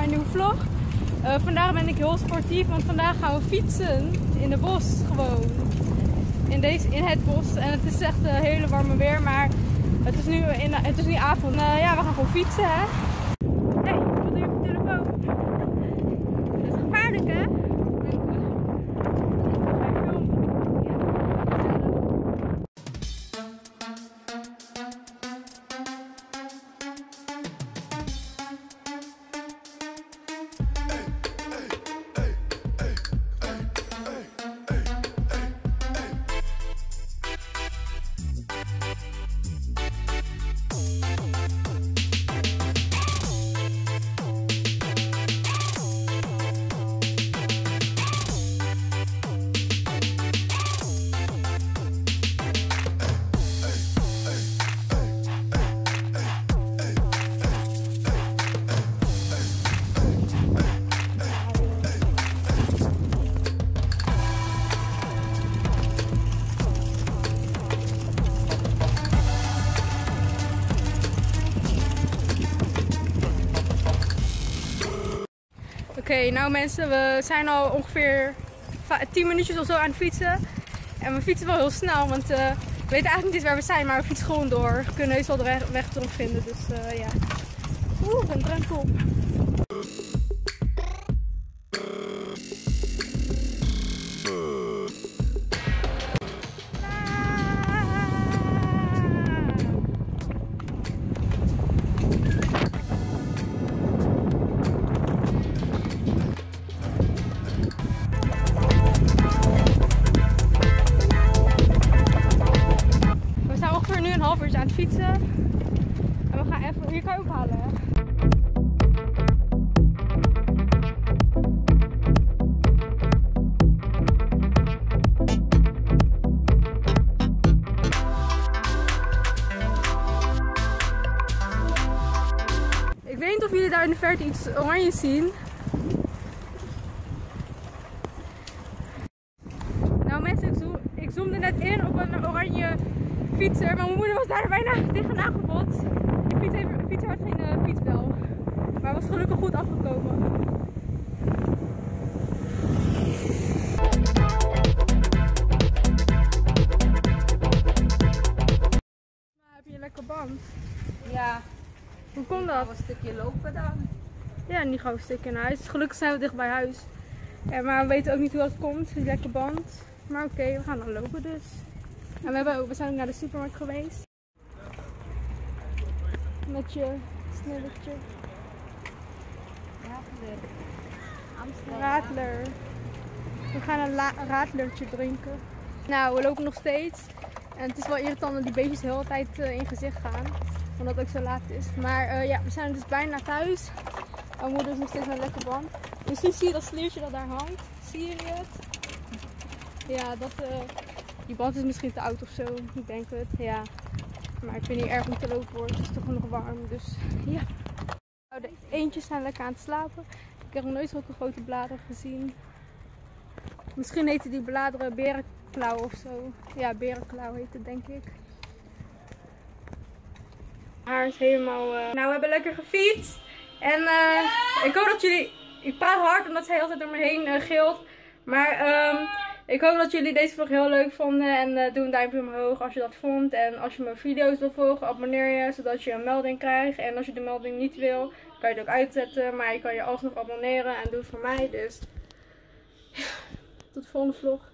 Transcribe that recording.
een nieuwe vlog. Uh, vandaag ben ik heel sportief, want vandaag gaan we fietsen in de bos gewoon. In, deze, in het bos. En het is echt uh, hele warme weer, maar het is nu, in, het is nu avond. Uh, ja, we gaan gewoon fietsen hè. Okay, nou mensen, we zijn al ongeveer 10 minuutjes of zo aan het fietsen. En we fietsen wel heel snel, want uh, we weten eigenlijk niet waar we zijn, maar we fietsen gewoon door. We kunnen heus wel de weg, terugvinden, dus uh, ja. Oeh, een drempel. Hier kan? Ik weet niet of jullie daar in de verte iets oranje zien. Nou mensen, ik, ik zoomde net in op een oranje fietser. Maar mijn moeder was daar bijna tegenaan gebot. Fiets de fietser had geen uh, fietsbel. Maar was gelukkig goed afgekomen. Maar heb je een lekker band? Ja. Hoe kon dat? een stukje lopen dan. Ja, niet gewoon een stukje naar huis. Gelukkig zijn we dicht bij huis. Ja, maar we weten ook niet hoe dat komt, die lekker band. Maar oké, okay, we gaan dan lopen dus. En we, hebben, we zijn ook naar de supermarkt geweest. Met je snelletje. Radler. Amsterdam. Radler. We gaan een radlertje drinken. Nou, we lopen nog steeds. En het is wel irritant dat die beestjes de hele tijd uh, in gezicht gaan. Omdat het ook zo laat is. Maar uh, ja, we zijn dus bijna thuis. Mijn moeder is nog steeds een lekker band. Misschien zie je dat sliertje dat daar hangt. Zie je het? Ja, dat... Uh, die band is misschien te oud of zo, ik denk het. Ja. Maar ik vind niet erg om te lopen hoor. Het is toch nog warm. Dus ja. Nou, de eentjes zijn lekker aan het slapen. Ik heb nog nooit zulke grote bladeren gezien. Misschien heten die bladeren berenklauw of zo. Ja, berenklauw heet het denk ik. Haar is helemaal... Uh... Nou, we hebben lekker gefietst. En uh, ik hoop dat jullie... Ik praat hard omdat zij altijd door me heen uh, gilt. Maar... Um... Ik hoop dat jullie deze vlog heel leuk vonden. En uh, doe een duimpje omhoog als je dat vond. En als je mijn video's wil volgen, abonneer je. Zodat je een melding krijgt. En als je de melding niet wil, kan je het ook uitzetten. Maar je kan je alsnog abonneren. En doe het voor mij. Dus tot de volgende vlog.